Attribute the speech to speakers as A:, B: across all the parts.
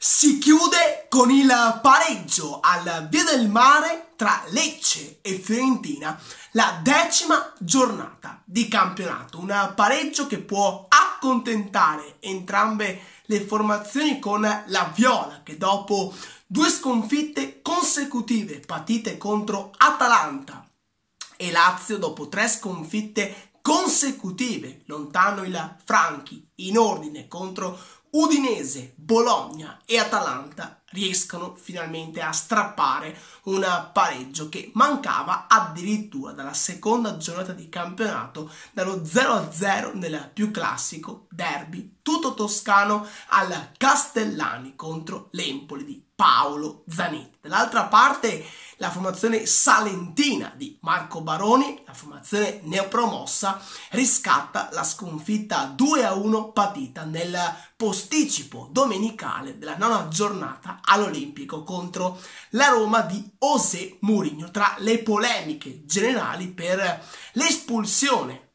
A: Si chiude con il pareggio al Via del Mare tra Lecce e Fiorentina, la decima giornata di campionato. Un pareggio che può accontentare entrambe le formazioni con la Viola che dopo due sconfitte consecutive patite contro Atalanta e Lazio dopo tre sconfitte consecutive lontano il Franchi in ordine contro Udinese, Bologna e Atalanta riescono finalmente a strappare un pareggio che mancava addirittura dalla seconda giornata di campionato, dallo 0-0 nel più classico derby tutto toscano al Castellani contro l'Empoli di Paolo Zanetti. Dall'altra parte la formazione salentina di Marco Baroni, la formazione neopromossa, riscatta la sconfitta 2-1 patita nel posticipo domenicale della nona giornata all'Olimpico contro la Roma di José Mourinho. Tra le polemiche generali per l'espulsione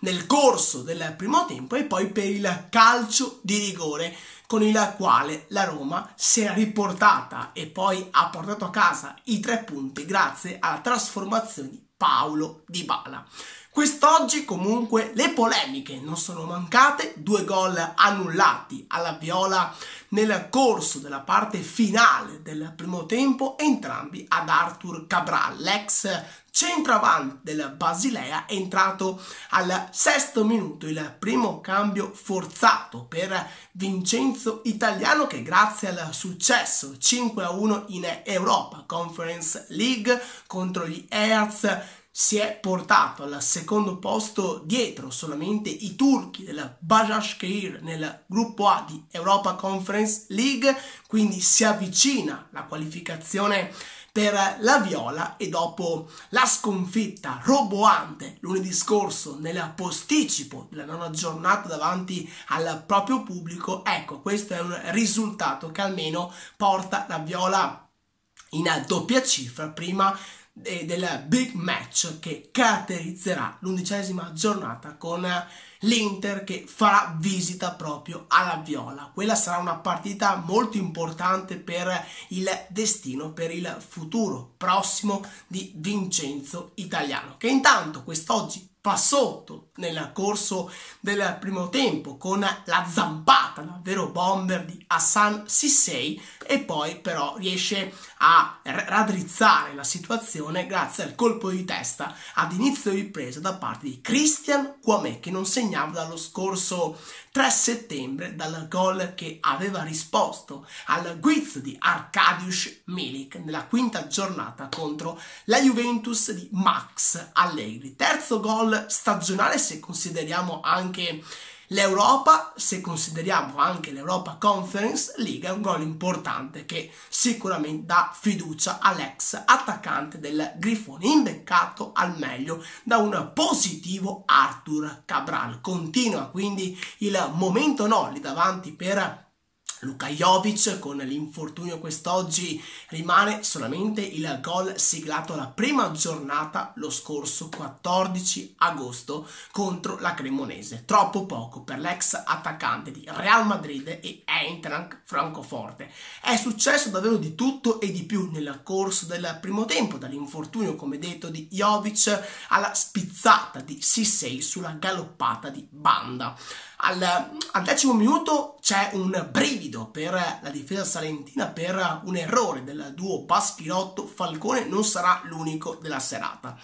A: nel corso del primo tempo e poi per il calcio di rigore con il quale la Roma si è riportata e poi ha portato a casa i tre punti grazie alla trasformazione Paolo Di Bala. Quest'oggi comunque le polemiche non sono mancate, due gol annullati alla Viola nel corso della parte finale del primo tempo, entrambi ad Arthur Cabral, l'ex centravanti del Basilea, è entrato al sesto minuto, il primo cambio forzato per Vincenzo Italiano che grazie al successo 5-1 in Europa Conference League contro gli Earths si è portato al secondo posto dietro solamente i turchi della Bajashkir nel gruppo A di Europa Conference League, quindi si avvicina la qualificazione per la Viola e dopo la sconfitta roboante lunedì scorso nel posticipo della nona giornata davanti al proprio pubblico, ecco questo è un risultato che almeno porta la Viola in doppia cifra prima del big match che caratterizzerà l'undicesima giornata con l'Inter che farà visita proprio alla Viola. Quella sarà una partita molto importante per il destino, per il futuro prossimo di Vincenzo Italiano, che intanto quest'oggi sotto nel corso del primo tempo con la zampata, davvero bomber di Hassan Sissei e poi però riesce a raddrizzare la situazione grazie al colpo di testa ad inizio ripresa da parte di Christian Kwame che non segnava dallo scorso 3 settembre dal gol che aveva risposto al guizzo di Arkadiusz Milik nella quinta giornata contro la Juventus di Max Allegri. Terzo gol stagionale se consideriamo anche L'Europa, se consideriamo anche l'Europa Conference League, è un gol importante che sicuramente dà fiducia all'ex attaccante del Grifone, imbeccato al meglio da un positivo Arthur Cabral. Continua quindi il momento no lì davanti per Luka Jovic con l'infortunio quest'oggi rimane solamente il gol siglato alla prima giornata lo scorso 14 agosto contro la Cremonese. Troppo poco per l'ex attaccante di Real Madrid e Eintracht Francoforte. È successo davvero di tutto e di più nel corso del primo tempo, dall'infortunio come detto di Jovic alla spizzata di Sissei sulla galoppata di Banda. Al, al, decimo minuto c'è un brivido per la difesa salentina per un errore del duo Paschirotto-Falcone, non sarà l'unico della serata.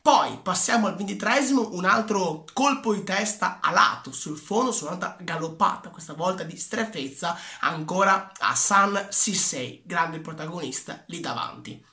A: Poi passiamo al ventitresimo, un altro colpo di testa a lato sul fondo su un'altra galoppata, questa volta di strefezza ancora a San Sissei, grande protagonista lì davanti.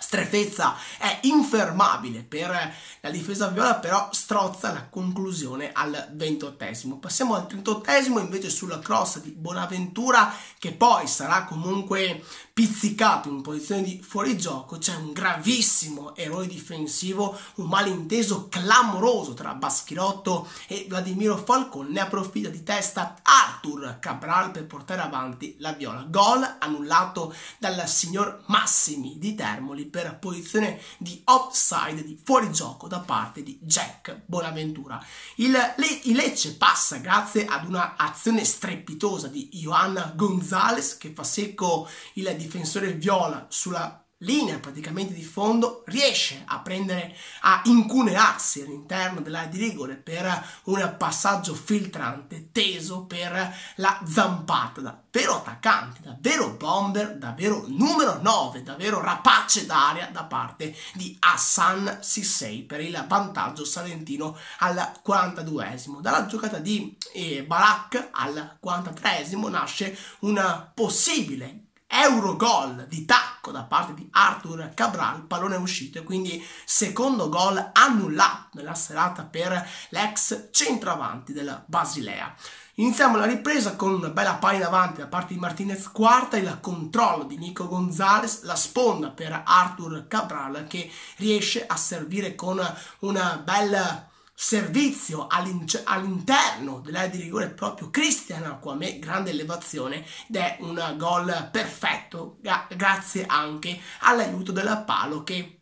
A: Strefezza è infermabile per la difesa viola, però strozza la conclusione al ventottesimo. Passiamo al trentottesimo invece sulla cross di Bonaventura che poi sarà comunque pizzicato in posizione di fuorigioco. C'è un gravissimo eroe difensivo, un malinteso clamoroso tra Baschirotto e Vladimiro Falcone. Ne approfitta di testa Arthur Cabral per portare avanti la viola. Gol annullato dal signor Massimi di Termoli per posizione di offside, di fuorigioco da parte di Jack Bonaventura. Il, le, il Lecce passa grazie ad una azione strepitosa di Johanna Gonzalez che fa secco il difensore viola sulla linea praticamente di fondo riesce a prendere a incunearsi all'interno dell'area di rigore per un passaggio filtrante teso per la zampata da vero attaccante, da vero bomber, da vero numero 9, da vero rapace d'aria da parte di Hassan Sissei per il vantaggio salentino al 42esimo. Dalla giocata di eh, Barak al 43esimo nasce una possibile Eurogol di tacco da parte di Arthur Cabral, pallone uscito e quindi secondo gol annullato nella serata per l'ex centroavanti della Basilea. Iniziamo la ripresa con una bella palla in avanti da parte di Martinez quarta, il controllo di Nico Gonzalez, la sponda per Arthur Cabral che riesce a servire con una bella servizio all'interno dell'area di rigore proprio Cristian Acquame, grande elevazione ed è un gol perfetto gra- grazie anche all'aiuto del palo che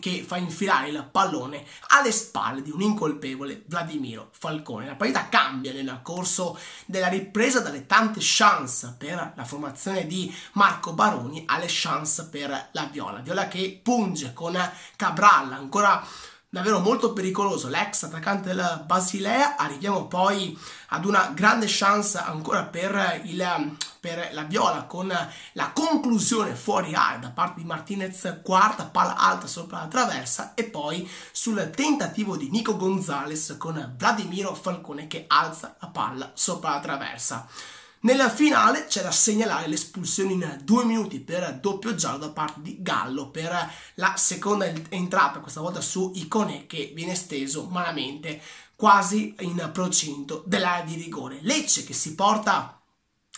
A: che fa infilare il pallone alle spalle di un incolpevole Vladimiro Falcone. La partita cambia nel corso della ripresa dalle tante chance per la formazione di Marco Baroni alle chance per la Viola. Viola che punge con Cabral ancora davvero molto pericoloso. L'ex attaccante del Basilea arriviamo poi ad una grande chance ancora per, il, per la Viola con la conclusione fuori area da parte di Martinez quarta palla alta sopra la traversa e poi sul tentativo di Nico Gonzalez con Vladimiro Falcone che alza la palla sopra la traversa nella finale c'è da segnalare l'espulsione in due minuti per doppio giallo da parte di Gallo per la seconda entrata, questa volta su Icone che viene esteso malamente quasi in procinto dell'area di rigore. Lecce che si porta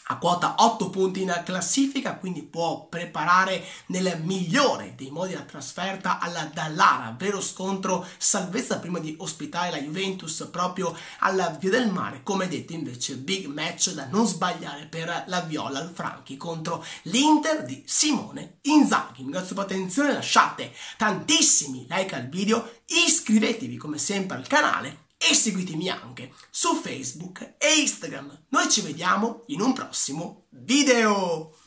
A: a quota 8 punti in classifica, quindi può preparare nel migliore dei modi la trasferta alla Dallara, vero scontro salvezza prima di ospitare la Juventus proprio alla Via del Mare, come detto invece big match da non sbagliare per la Viola al Franchi contro l'Inter di Simone Inzaghi. Grazie per l'attenzione, lasciate tantissimi like al video, iscrivetevi come sempre al canale e seguitemi anche su Facebook e Instagram. Noi ci vediamo in un prossimo video!